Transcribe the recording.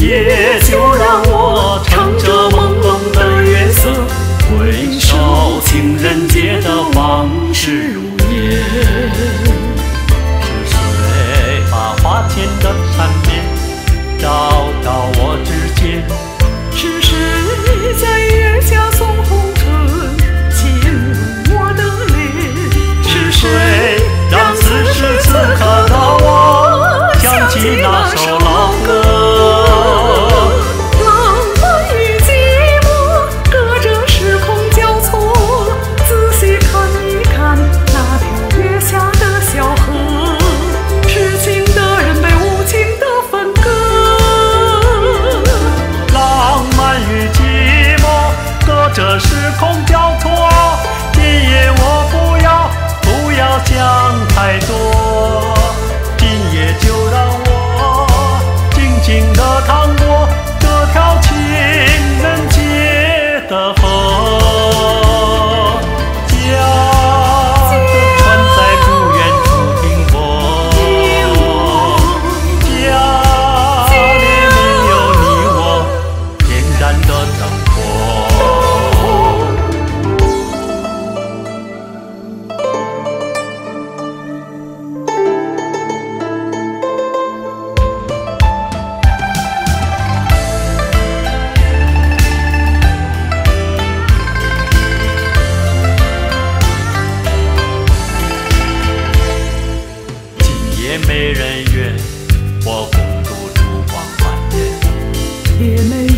夜就让我唱着朦胧的月色回首情人节的往事。如 hear me.